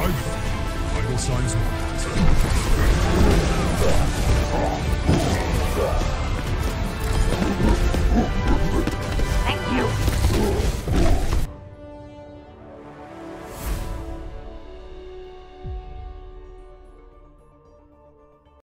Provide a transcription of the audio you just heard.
I will. I will size.